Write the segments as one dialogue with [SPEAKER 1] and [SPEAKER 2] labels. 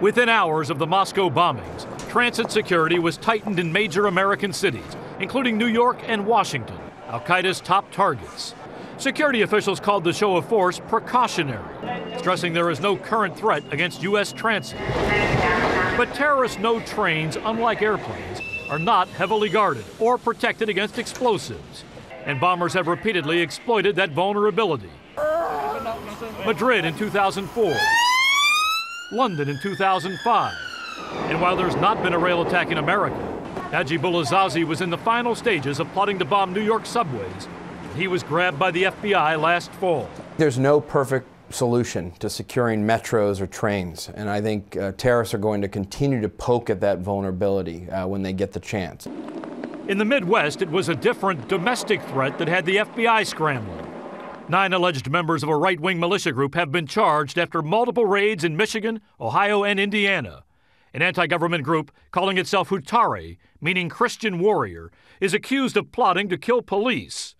[SPEAKER 1] Within hours of the Moscow bombings, transit security was tightened in major American cities, including New York and Washington, Al Qaeda's top targets. Security officials called the show of force precautionary, stressing there is no current threat against U.S. transit. But terrorists know trains, unlike airplanes, are not heavily guarded or protected against explosives. And bombers have repeatedly exploited that vulnerability. Madrid in 2004, London in 2005. And while there's not been a rail attack in America, Najibullah Zazi was in the final stages of plotting to bomb New York subways. He was grabbed by the FBI last fall.
[SPEAKER 2] There's no perfect solution to securing metros or trains, and I think uh, terrorists are going to continue to poke at that vulnerability uh, when they get the chance.
[SPEAKER 1] In the Midwest, it was a different domestic threat that had the FBI scrambling. Nine alleged members of a right wing militia group have been charged after multiple raids in Michigan, Ohio, and Indiana. An anti government group calling itself Hutaree, meaning Christian warrior, is accused of plotting to kill police.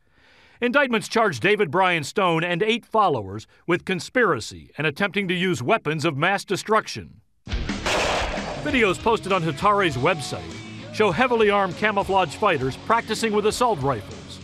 [SPEAKER 1] Indictments charge David Brian Stone and eight followers with conspiracy and attempting to use weapons of mass destruction. Videos posted on Hutaree's website show heavily armed camouflage fighters practicing with assault rifles.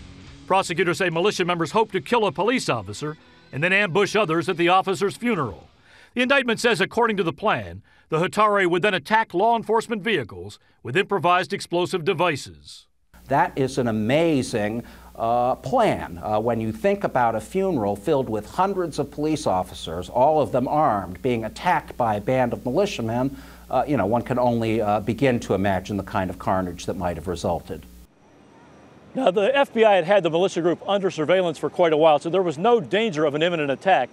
[SPEAKER 1] Prosecutors say militia members hope to kill a police officer and then ambush others at the officer's funeral. The indictment says, according to the plan, the Hutaree would then attack law enforcement vehicles with improvised explosive devices.
[SPEAKER 3] That is an amazing uh, plan. Uh, when you think about a funeral filled with hundreds of police officers, all of them armed, being attacked by a band of militiamen, uh, you know, one can only uh, begin to imagine the kind of carnage that might have resulted.
[SPEAKER 1] Now, the FBI had had the militia group under surveillance for quite a while, so there was no danger of an imminent attack.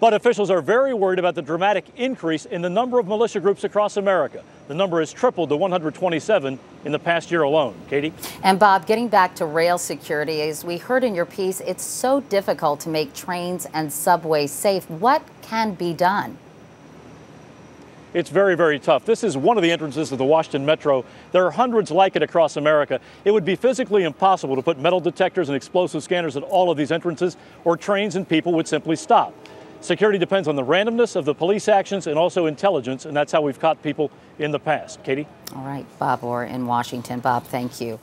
[SPEAKER 1] But officials are very worried about the dramatic increase in the number of militia groups across America. The number has tripled to 127 in the past year alone. Katie?
[SPEAKER 4] And Bob, getting back to rail security, as we heard in your piece, it's so difficult to make trains and subways safe. What can be done?
[SPEAKER 1] It's very, very tough. This is one of the entrances of the Washington Metro. There are hundreds like it across America. It would be physically impossible to put metal detectors and explosive scanners at all of these entrances, or trains and people would simply stop. Security depends on the randomness of the police actions and also intelligence, and that's how we've caught people in the past. Katie?
[SPEAKER 4] All right, Bob Orr in Washington. Bob, thank you.